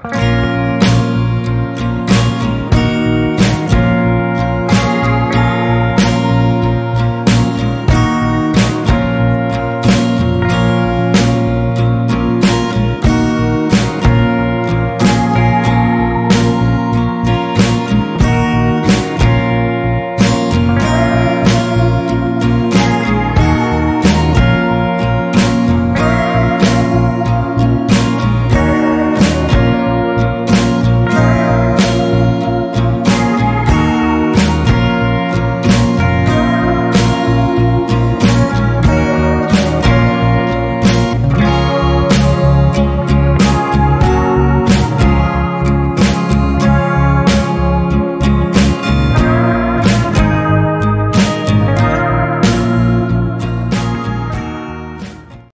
Bye.